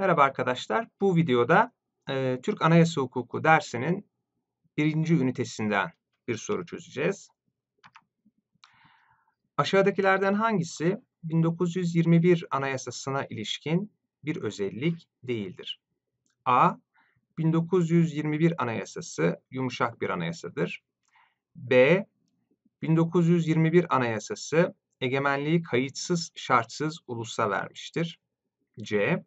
Merhaba arkadaşlar. Bu videoda e, Türk Anayasa Hukuku dersinin birinci ünitesinden bir soru çözeceğiz. Aşağıdakilerden hangisi 1921 Anayasasına ilişkin bir özellik değildir? A. 1921 Anayasası yumuşak bir anayasadır. B. 1921 Anayasası egemenliği kayıtsız şartsız ulusa vermiştir. C.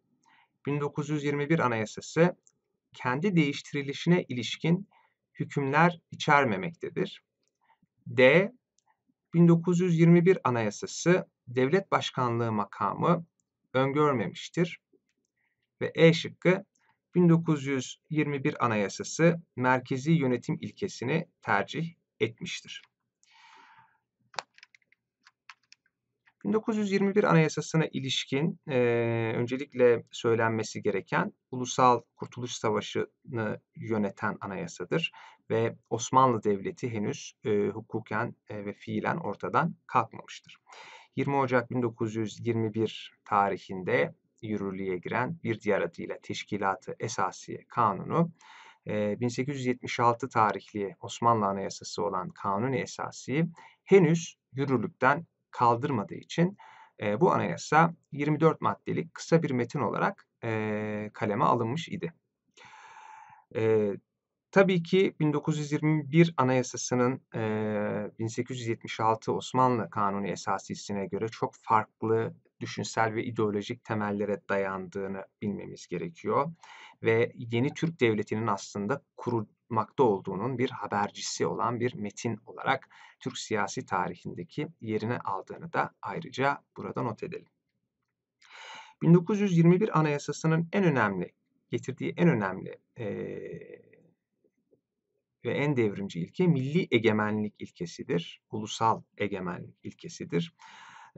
1921 Anayasası kendi değiştirilişine ilişkin hükümler içermemektedir. D. 1921 Anayasası devlet başkanlığı makamı öngörmemiştir. Ve E şıkkı 1921 Anayasası merkezi yönetim ilkesini tercih etmiştir. 1921 Anayasası'na ilişkin e, öncelikle söylenmesi gereken Ulusal Kurtuluş Savaşı'nı yöneten anayasadır ve Osmanlı Devleti henüz e, hukuken e, ve fiilen ortadan kalkmamıştır. 20 Ocak 1921 tarihinde yürürlüğe giren bir diğer adıyla Teşkilatı Esasiye Kanunu, 1876 tarihli Osmanlı Anayasası olan Kanuni Esasi henüz yürürlükten kaldırmadığı için e, bu anayasa 24 maddelik kısa bir metin olarak e, kaleme alınmış idi. E, tabii ki 1921 Anayasası'nın e, 1876 Osmanlı Kanunu esasisine göre çok farklı düşünsel ve ideolojik temellere dayandığını bilmemiz gerekiyor. Ve yeni Türk Devleti'nin aslında kurulmakta olduğunun bir habercisi olan bir metin olarak Türk siyasi tarihindeki yerini aldığını da ayrıca burada not edelim. 1921 Anayasası'nın en önemli, getirdiği en önemli e, ve en devrimci ilke milli egemenlik ilkesidir. Ulusal egemenlik ilkesidir.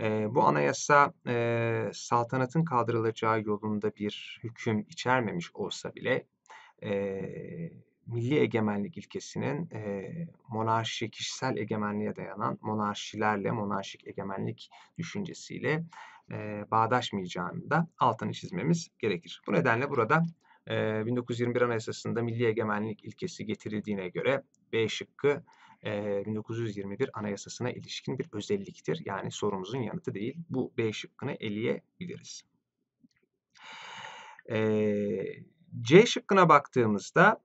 E, bu anayasa e, saltanatın kaldırılacağı yolunda bir hüküm içermemiş olsa bile e, milli egemenlik ilkesinin e, monarşi, kişisel egemenliğe dayanan monarşilerle, monarşik egemenlik düşüncesiyle e, bağdaşmayacağını da altını çizmemiz gerekir. Bu nedenle burada e, 1921 Anayasası'nda milli egemenlik ilkesi getirildiğine göre B şıkkı 1921 Anayasası'na ilişkin bir özelliktir. Yani sorumuzun yanıtı değil. Bu B şıkkını eleyebiliriz. C şıkkına baktığımızda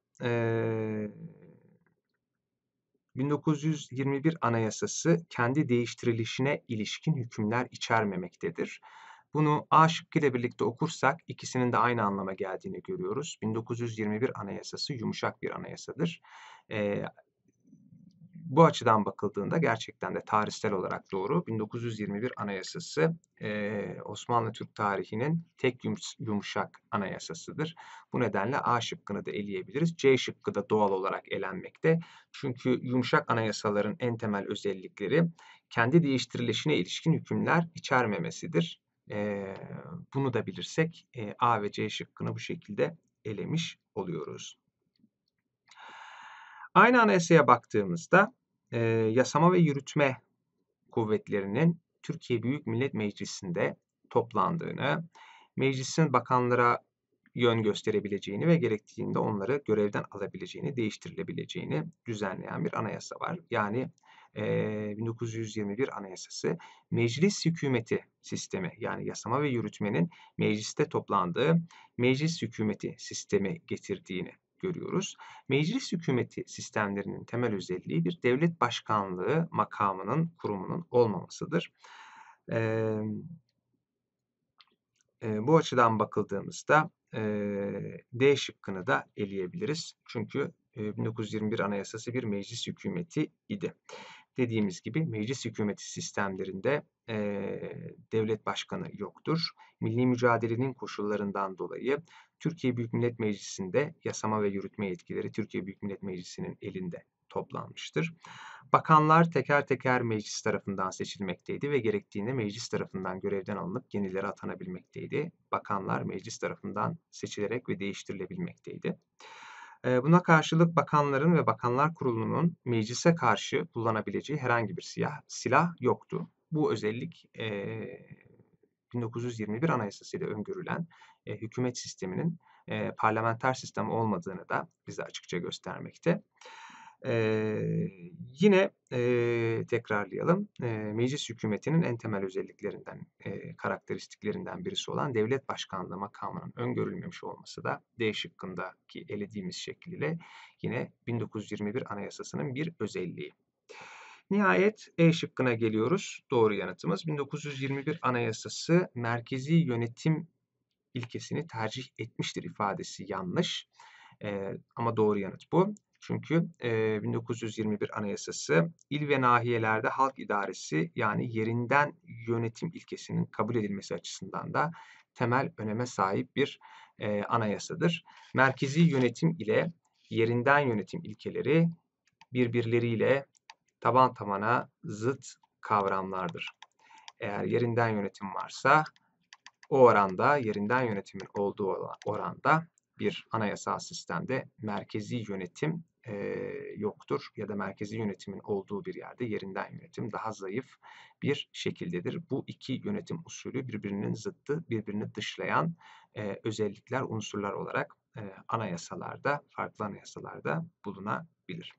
1921 Anayasası kendi değiştirilişine ilişkin hükümler içermemektedir. Bunu A şıkkı ile birlikte okursak ikisinin de aynı anlama geldiğini görüyoruz. 1921 Anayasası yumuşak bir anayasadır. E, bu açıdan bakıldığında gerçekten de tarihsel olarak doğru. 1921 Anayasası e, Osmanlı Türk tarihinin tek yumuşak anayasasıdır. Bu nedenle A şıkkını da eleyebiliriz. C şıkkı da doğal olarak elenmekte. Çünkü yumuşak anayasaların en temel özellikleri kendi değiştirilişine ilişkin hükümler içermemesidir. E, bunu da bilirsek e, A ve C şıkkını bu şekilde elemiş oluyoruz. Aynı anayasaya baktığımızda e, yasama ve yürütme kuvvetlerinin Türkiye Büyük Millet Meclisi'nde toplandığını, meclisin bakanlara yön gösterebileceğini ve gerektiğinde onları görevden alabileceğini, değiştirilebileceğini düzenleyen bir anayasa var. Yani e, 1921 Anayasası meclis hükümeti sistemi yani yasama ve yürütmenin mecliste toplandığı meclis hükümeti sistemi getirdiğini görüyoruz. Meclis hükümeti sistemlerinin temel özelliği bir devlet başkanlığı makamının, kurumunun olmamasıdır. Ee, e, bu açıdan bakıldığımızda e, D şıkkını da eleyebiliriz. Çünkü e, 1921 Anayasası bir meclis hükümeti idi. Dediğimiz gibi meclis hükümeti sistemlerinde e, devlet başkanı yoktur. Milli mücadelenin koşullarından dolayı Türkiye Büyük Millet Meclisi'nde yasama ve yürütme yetkileri Türkiye Büyük Millet Meclisi'nin elinde toplanmıştır. Bakanlar teker teker meclis tarafından seçilmekteydi ve gerektiğinde meclis tarafından görevden alınıp yenileri atanabilmekteydi. Bakanlar meclis tarafından seçilerek ve değiştirilebilmekteydi. Buna karşılık bakanların ve bakanlar kurulunun meclise karşı kullanabileceği herhangi bir silah, silah yoktu. Bu özellik e, 1921 Anayasası ile öngörülen e, hükümet sisteminin e, parlamenter sistem olmadığını da bize açıkça göstermekte. Ee, yine e, tekrarlayalım. E, meclis hükümetinin en temel özelliklerinden, e, karakteristiklerinden birisi olan devlet başkanlığı makamının öngörülmemiş olması da D şıkkındaki elediğimiz şekliyle yine 1921 Anayasası'nın bir özelliği. Nihayet E şıkkına geliyoruz. Doğru yanıtımız 1921 Anayasası merkezi yönetim ilkesini tercih etmiştir ifadesi yanlış. E, ama doğru yanıt bu. Çünkü e, 1921 Anayasası il ve nahiyelerde halk idaresi yani yerinden yönetim ilkesinin kabul edilmesi açısından da temel öneme sahip bir e, anayasadır. Merkezi yönetim ile yerinden yönetim ilkeleri birbirleriyle taban tabana zıt kavramlardır. Eğer yerinden yönetim varsa o oranda yerinden yönetimin olduğu oranda bir anayasal sistemde merkezi yönetim e, yoktur ya da merkezi yönetimin olduğu bir yerde yerinden yönetim daha zayıf bir şekildedir. Bu iki yönetim usulü birbirinin zıttı, birbirini dışlayan e, özellikler, unsurlar olarak e, anayasalarda, farklı anayasalarda bulunabilir.